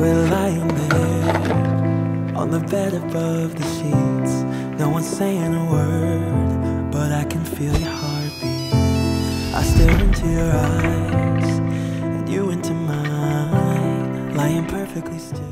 We're lying there on the bed above the sheets. No one's saying a word, but I can feel your heartbeat. I stare into your eyes, and you into mine, lying perfectly still.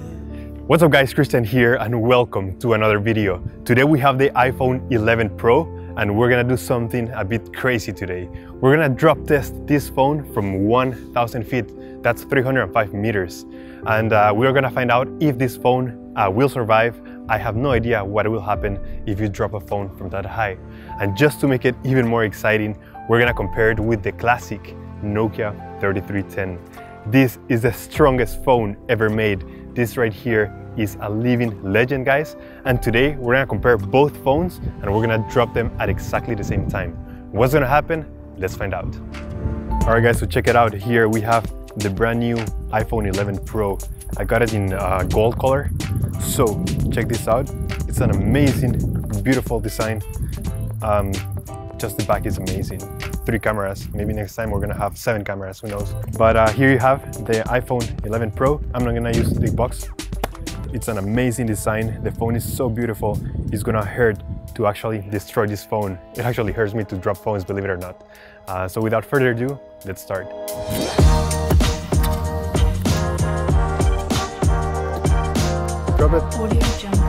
What's up guys, Christian here and welcome to another video. Today we have the iPhone 11 Pro and we're gonna do something a bit crazy today. We're gonna drop test this phone from 1,000 feet, that's 305 meters. And uh, we're gonna find out if this phone uh, will survive. I have no idea what will happen if you drop a phone from that high. And just to make it even more exciting, we're gonna compare it with the classic Nokia 3310. This is the strongest phone ever made. This right here is a living legend, guys. And today we're gonna compare both phones and we're gonna drop them at exactly the same time. What's gonna happen? Let's find out. All right, guys, so check it out. Here we have the brand new iPhone 11 Pro. I got it in uh, gold color. So check this out. It's an amazing, beautiful design. Um, just the back is amazing. Three cameras. Maybe next time we're gonna have seven cameras, who knows. But uh, here you have the iPhone 11 Pro. I'm not gonna use the box. It's an amazing design. The phone is so beautiful. It's gonna hurt to actually destroy this phone. It actually hurts me to drop phones, believe it or not. Uh, so without further ado, let's start. Drop it. Audio Jungle.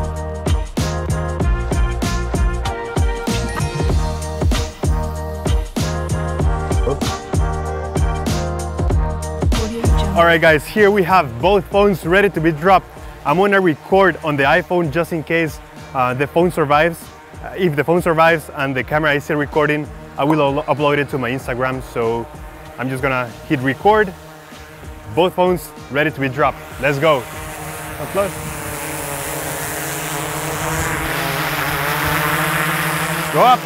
All right guys, here we have both phones ready to be dropped. I'm gonna record on the iPhone just in case uh, the phone survives. Uh, if the phone survives and the camera is still recording, I will upload it to my Instagram. So I'm just gonna hit record. Both phones ready to be dropped. Let's go. Upload. Go up.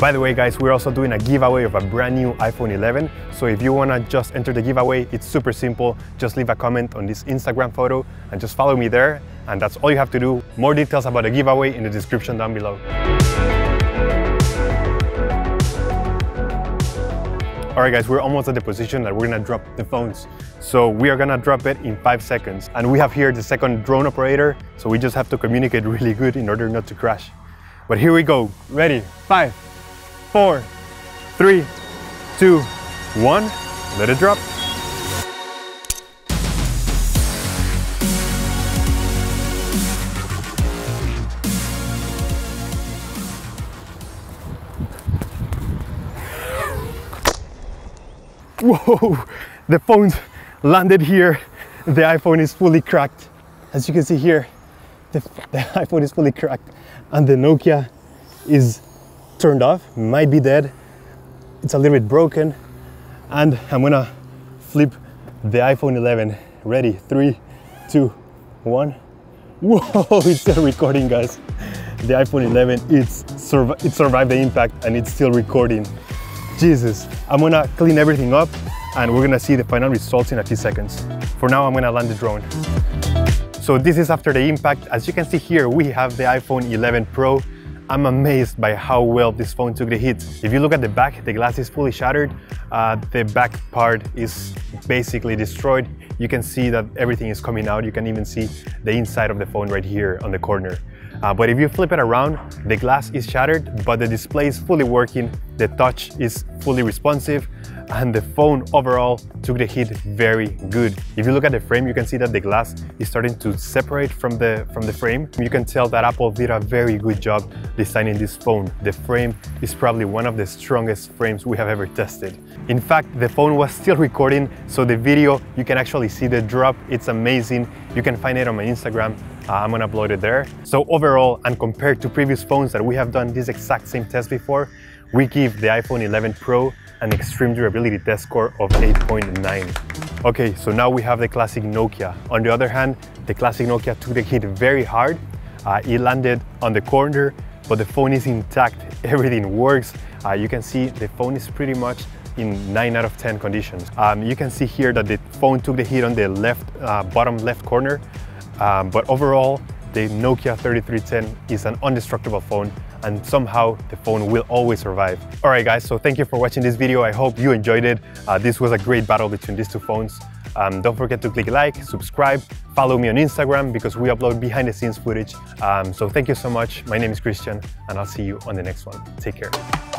By the way, guys, we're also doing a giveaway of a brand new iPhone 11. So if you wanna just enter the giveaway, it's super simple. Just leave a comment on this Instagram photo and just follow me there. And that's all you have to do. More details about the giveaway in the description down below. All right, guys, we're almost at the position that we're gonna drop the phones. So we are gonna drop it in five seconds. And we have here the second drone operator. So we just have to communicate really good in order not to crash. But here we go. Ready? Five, four, three, two, one. Let it drop. Whoa, the phone landed here. The iPhone is fully cracked. As you can see here, the, the iPhone is fully cracked and the Nokia is turned off, might be dead. It's a little bit broken. And I'm gonna flip the iPhone 11. Ready? Three, two, one. Whoa, it's still recording, guys. The iPhone 11, it's survi- it survived the impact and it's still recording. Jesus. I'm gonna clean everything up and we're gonna see the final results in a few seconds. For now, I'm gonna land the drone. So this is after the impact. As you can see here, we have the iPhone 11 Pro. I'm amazed by how well this phone took the hit. If you look at the back, the glass is fully shattered. Uh, the back part is basically destroyed. You can see that everything is coming out. You can even see the inside of the phone right here on the corner. Uh, but if you flip it around, the glass is shattered, but the display is fully working, the touch is fully responsive, and the phone overall took the hit very good. If you look at the frame, you can see that the glass is starting to separate from the from the frame. You can tell that Apple did a very good job designing this phone. The frame is probably one of the strongest frames we have ever tested. In fact, the phone was still recording, so the video, you can actually see the drop. It's amazing. You can find it on my Instagram. Uh, I'm gonna upload it there. So overall, and compared to previous phones that we have done this exact same test before, we give the iPhone 11 Pro an extreme durability test score of 8.9. Okay, so now we have the classic Nokia. On the other hand, the classic Nokia took the hit very hard. Uh, it landed on the corner, but the phone is intact. Everything works. Uh, you can see the phone is pretty much in 9 out of 10 conditions. Um, you can see here that the phone took the hit on the left, uh, bottom left corner, um, but overall, the Nokia 3310 is an indestructible phone and somehow the phone will always survive. Alright guys, so thank you for watching this video. I hope you enjoyed it. Uh, this was a great battle between these two phones. Um, don't forget to click like, subscribe, follow me on Instagram because we upload behind the scenes footage. Um, so thank you so much. My name is Christian and I'll see you on the next one. Take care.